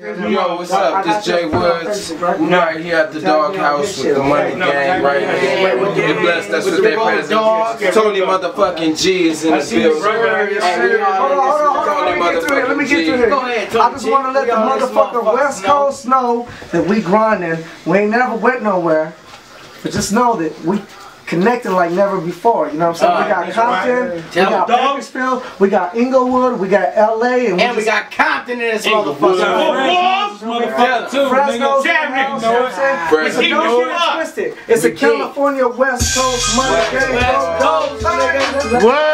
Yo, what's up? This Jay Woods. Right here at the doghouse with the money gang right here. Get blessed, that's what they president. Tony motherfucking G is in the building. Hold on, hold on, hold on. Let me get through here. Let me get through here. Go I just want to let the motherfucker West Coast know that we grinding. We ain't never went nowhere. But just know that we connected like never before. You know what I'm saying? we got Compton, we got Bakersfield, we got Inglewood, we got LA, and we, And we got Compton in this motherfucker. Fresno, you know what I'm saying? Fresno. It's a don't get twisted. It's a California West Coast money gang. Go, go, nigga. What?